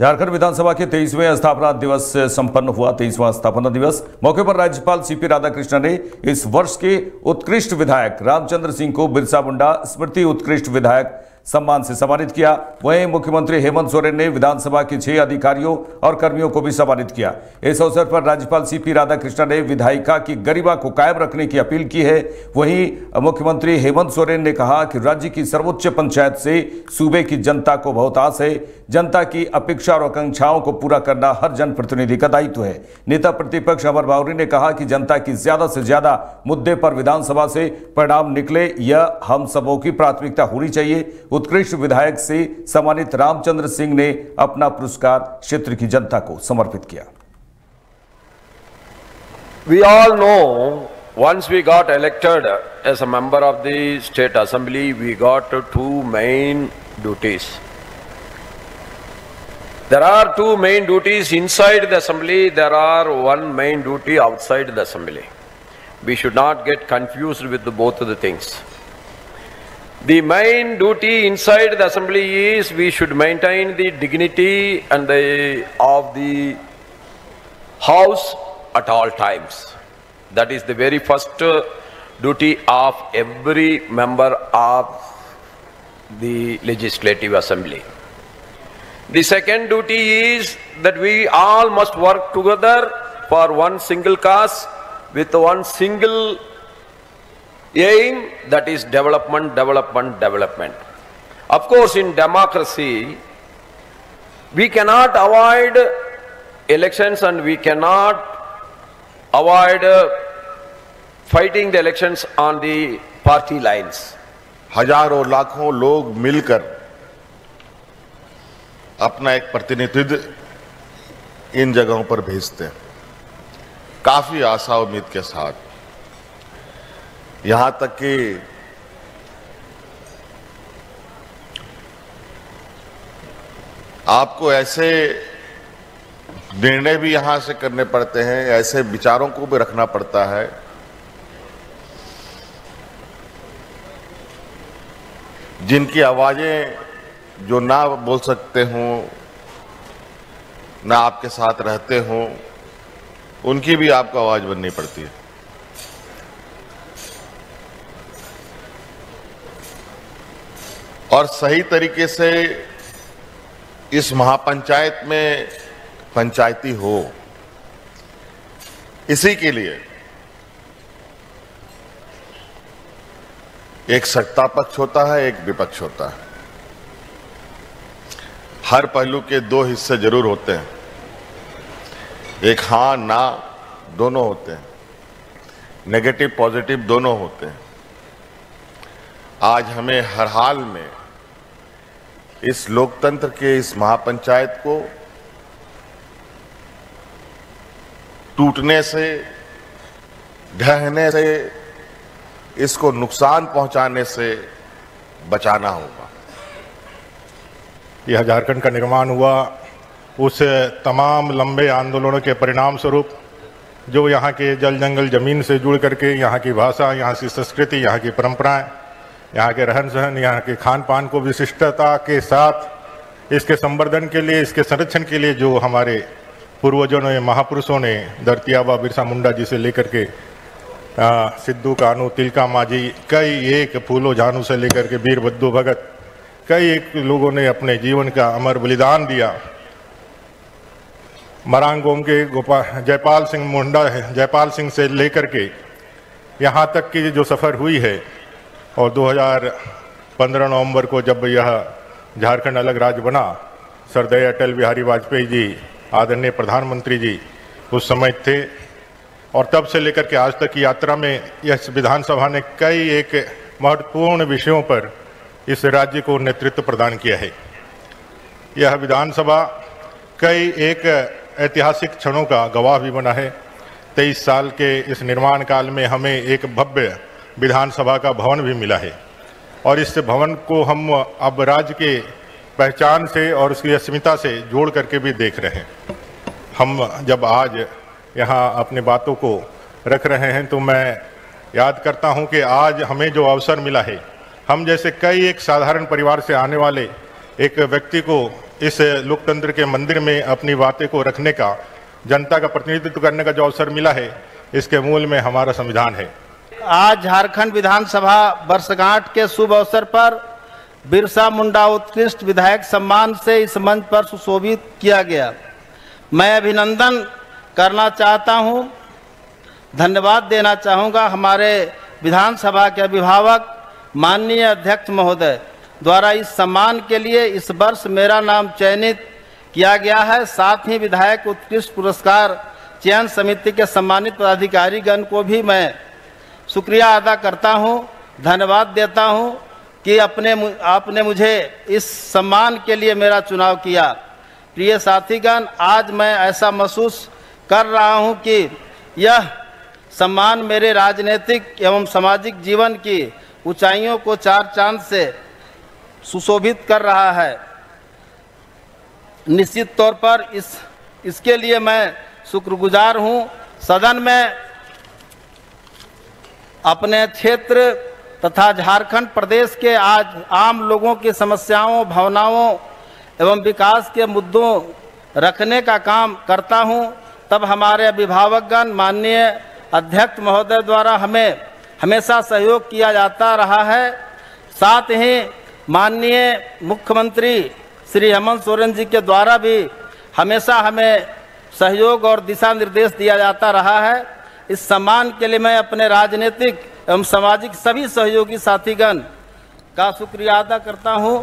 झारखंड विधानसभा के तेईसवें स्थापना दिवस संपन्न हुआ, तेईसवां स्थापना दिवस। मौके पर राज्यपाल सीपी राधाकृष्णन ने इस वर्ष के उत्कृष्ट विधायक रामचंद्र सिंह को बिरसा मुंडा, स्मृति उत्कृष्ट विधायक सम्मान से सम्मानित किया। वहीं मुख्यमंत्री हेमंत सोरेन ने विधानसभा के छह अधिकारियों और कर्मियों को भी सम्मानित किया। इस अवसर पर राज्यपाल सीपी राधाकृष्णन ने विधायिका की गरिमा को कायम रखने की अपील की है। वहीं मुख्यमंत्री हेमंत सोरेन ने कहा कि राज्य की सर्वोच्च पंचायत से सूबे की जनता को बहुत आस है। जनता की अपेक्षा और आकांक्षाओं को पूरा करना हर जनप्रतिनिधि का दायित्व है। नेता प्रतिपक्ष अमर बावरी ने कहा कि जनता की ज़्यादा से ज़्यादा मुद्दे पर विधानसभा से परिणाम निकले, यह हम सबों की प्राथमिकता होनी चाहिए। उत्कृष्ट विधायक से सम्मानित रामचंद्र सिंह ने अपना पुरस्कार क्षेत्र की जनता को समर्पित किया We all know once we got elected as a member of the state assembly, we got two main duties. There are two main duties inside the assembly, there are one main duty outside the assembly. We should not get confused with both of the things. The main duty inside the assembly is we should maintain the dignity and the of the house at all times. That is the very first uh, duty of every member of the legislative assembly. The second duty is that we all must work together for one single cause with one single aim that is development, development, development. Of course, in democracy, we cannot avoid elections and we cannot avoid uh, fighting the elections on the party lines. हज़ारों लाखों लोग मिलकर अपना एक प्रतिनिधित्व इन जगहों पर भेजते हैं काफ़ी आशा उम्मीद के साथ यहाँ तक कि आपको ऐसे निर्णय भी यहाँ से करने पड़ते हैं, ऐसे विचारों को भी रखना पड़ता है। जिनकी आवाज़ें जो ना बोल सकते हों, ना आपके साथ रहते हों, उनकी भी आपको आवाज़ बननी पड़ती है। और सही तरीके से इस महापंचायत में पंचायती हो। इसी के लिए एक सत्ता पक्ष होता है, एक विपक्ष होता है। हर पहलू के दो हिस्से ज़रूर होते हैं। एक हाँ ना, दोनों होते हैं। नेगेटिव, पॉजिटिव दोनों होते हैं। आज हमें हर हाल में इस लोकतंत्र के इस महापंचायत को टूटने से, ढहने से, इसको नुकसान पहुँचाने से बचाना होगा। यह झारखंड का निर्माण हुआ, उस तमाम लंबे आंदोलनों के परिणाम स्वरूप जो यहाँ के जल जंगल ज़मीन से जुड़ करके यहाँ की भाषा, यहाँ की संस्कृति, यहाँ की परंपराएँ यहाँ के रहन सहन यहाँ के खान पान को विशिष्टता के साथ, इसके संवर्धन के लिए, इसके संरक्षण के लिए जो हमारे पूर्वजों ने, महापुरुषों ने धरतियाबा बिरसा मुंडा जी से लेकर के सिद्धू कानू, तिलका माझी, कई एक फूलो जानू से लेकर के वीर बद्दू भगत, कई एक लोगों ने अपने जीवन का अमर बलिदान दिया। मरांगोम के गोपाल जयपाल सिंह मुंडा, जयपाल सिंह से लेकर के, यहाँ तक की जो सफ़र हुई है और 2015 नवंबर को जब यह झारखंड अलग राज्य बना सरदय अटल बिहारी वाजपेयी जी, आदरणीय प्रधानमंत्री जी, उस समय थे। और तब से लेकर के आज तक की यात्रा में यह विधानसभा ने कई एक महत्वपूर्ण विषयों पर इस राज्य को नेतृत्व प्रदान किया है। यह विधानसभा कई एक ऐतिहासिक क्षणों का गवाह भी बना है। तेईस साल के इस निर्माण काल में हमें एक भव्य विधानसभा का भवन भी मिला है। और इस भवन को हम अब राज्य के पहचान से और उसकी अस्मिता से जोड़ करके भी देख रहे हैं। हम जब आज यहाँ अपने बातों को रख रहे हैं तो मैं याद करता हूँ कि आज हमें जो अवसर मिला है, हम जैसे कई एक साधारण परिवार से आने वाले एक व्यक्ति को इस लोकतंत्र के मंदिर में अपनी बातें को रखने का, जनता का प्रतिनिधित्व करने का जो अवसर मिला है, इसके मूल में हमारा संविधान है। आज झारखंड विधानसभा वर्षगांठ के शुभ अवसर पर बिरसा मुंडा उत्कृष्ट विधायक सम्मान से इस मंच पर सुशोभित किया गया। मैं अभिनंदन करना चाहता हूँ, धन्यवाद देना चाहूँगा हमारे विधानसभा के अभिभावक माननीय अध्यक्ष महोदय द्वारा इस सम्मान के लिए इस वर्ष मेरा नाम चयनित किया गया है। साथ ही विधायक उत्कृष्ट पुरस्कार चयन समिति के सम्मानित पदाधिकारीगण को भी मैं शुक्रिया अदा करता हूँ, धन्यवाद देता हूँ कि अपने आपने मुझे इस सम्मान के लिए मेरा चुनाव किया। प्रिय साथीगण, आज मैं ऐसा महसूस कर रहा हूँ कि यह सम्मान मेरे राजनीतिक एवं सामाजिक जीवन की ऊंचाइयों को चार चाँद से सुशोभित कर रहा है। निश्चित तौर पर इस, इसके लिए मैं शुक्रगुजार हूँ। सदन में अपने क्षेत्र तथा झारखंड प्रदेश के आज आम लोगों की समस्याओं, भावनाओं एवं विकास के मुद्दों रखने का काम करता हूँ, तब हमारे अभिभावकगण, माननीय अध्यक्ष महोदय द्वारा हमें हमेशा सहयोग किया जाता रहा है। साथ ही माननीय मुख्यमंत्री श्री हेमंत सोरेन जी के द्वारा भी हमेशा हमें सहयोग और दिशा निर्देश दिया जाता रहा है। इस सम्मान के लिए मैं अपने राजनीतिक एवं सामाजिक सभी सहयोगी साथीगण का शुक्रिया अदा करता हूँ।